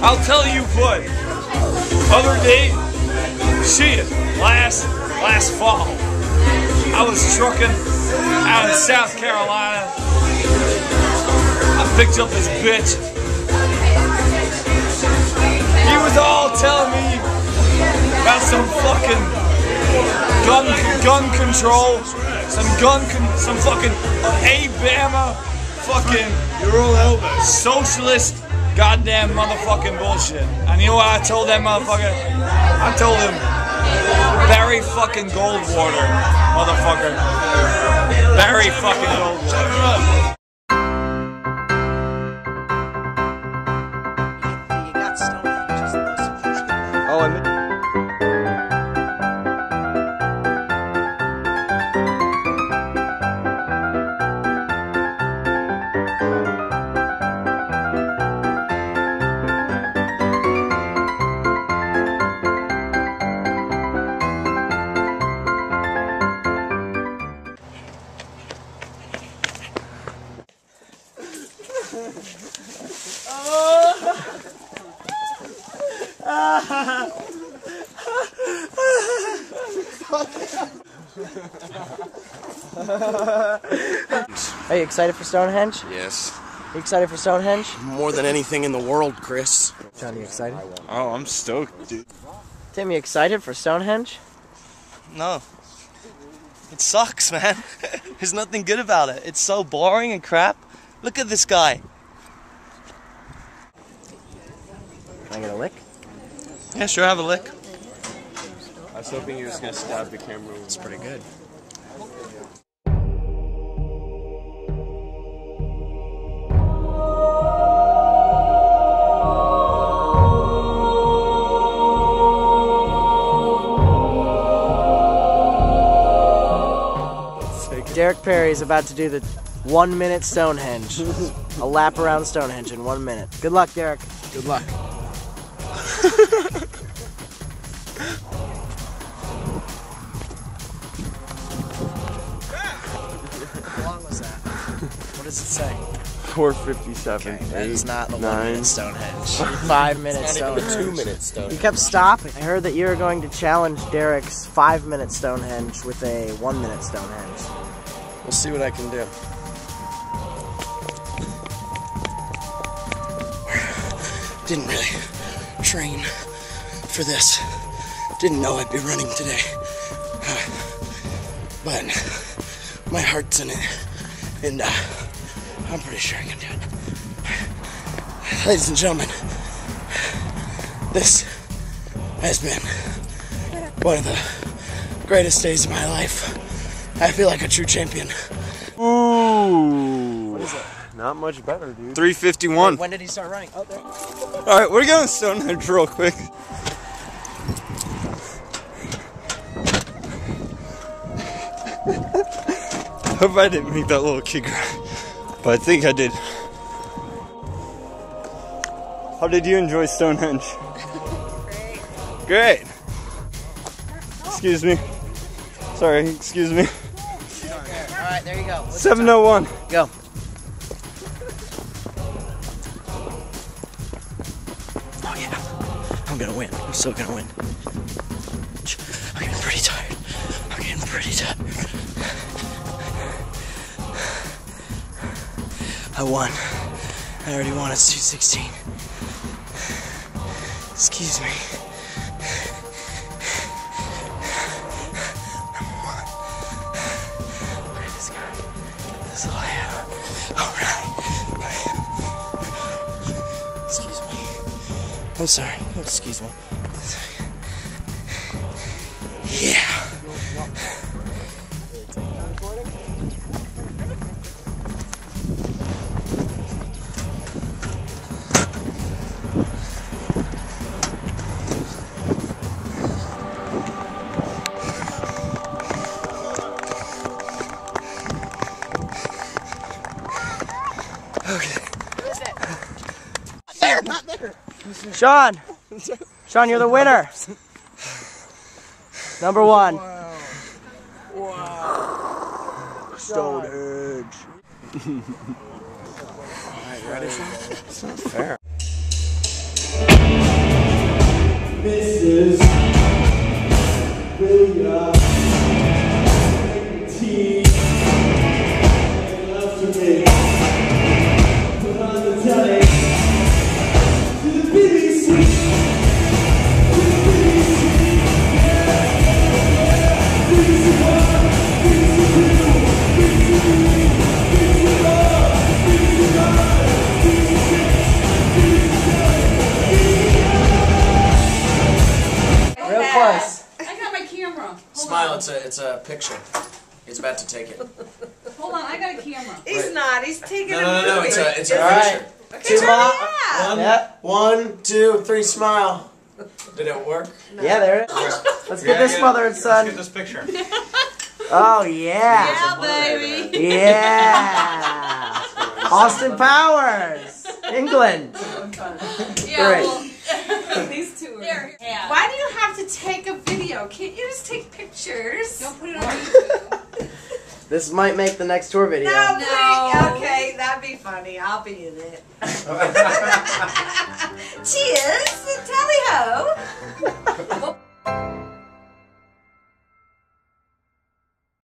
I'll tell you what. Other day, shit, last last fall, I was trucking out in South Carolina. I picked up this bitch. He was all telling me about some fucking gun gun control, some gun con, some fucking uh, Alabama fucking You're all socialist goddamn motherfucking bullshit. And you know what I told that motherfucker? I told him Barry fucking Goldwater, motherfucker. Barry fucking Goldwater. Oh, and Are you excited for Stonehenge? Yes. You excited for Stonehenge? More than anything in the world, Chris. John, you excited? oh, I'm stoked, dude. Tim, you excited for Stonehenge? No. It sucks, man. There's nothing good about it. It's so boring and crap. Look at this guy. Can I get a lick? Yeah, sure, have a lick. I was hoping you were just gonna stab the camera. It's pretty good. Derek Perry is about to do the one minute Stonehenge. a lap around Stonehenge in one minute. Good luck, Derek. Good luck. How long was that? What does it say? 457. That is not the one minute Stonehenge. Five minutes Stonehenge. Two minutes, stone. You kept stopping. I heard that you were going to challenge Derek's five minute Stonehenge with a one minute Stonehenge. We'll see what I can do. Didn't really train for this. Didn't know I'd be running today. But my heart's in it. And uh, I'm pretty sure I can do it. Ladies and gentlemen, this has been one of the greatest days of my life. I feel like a true champion. Not much better, dude. 351. When did he start running? Oh, there. All right, we're going Stonehenge real quick. Hope I didn't make that little kicker, but I think I did. How did you enjoy Stonehenge? Great. Excuse me. Sorry, excuse me. All right, there you go. Let's 701. go. I'm gonna win. I'm still gonna win. I'm getting pretty tired. I'm getting pretty tired. I won. I already won. It's 216. Excuse me. Number one. Look at this guy. This little hair. Alright. I'm sorry. Excuse me. Sean! Sean, you're the winner! Number one. Wow. wow. Alright, ready It's not fair. It's a it's a picture. He's about to take it. Hold on, I got a camera. He's not. He's taking No, a no, no, no. It's a it's a All picture. right. Okay, Two turn more. One, Yep. one, two, three. Smile. Did it work? Yeah, there it is. Let's get this mother and son. Get this picture. Oh yeah. Yeah, baby. Yeah. Austin Powers, England. Yeah, Great. well, these two are. There. Yeah. Why do you have to take a video? Can't you just take pictures? Don't put it on YouTube. This might make the next tour video. No, No. please. Okay, that'd be funny. I'll be in it. Cheers. Tell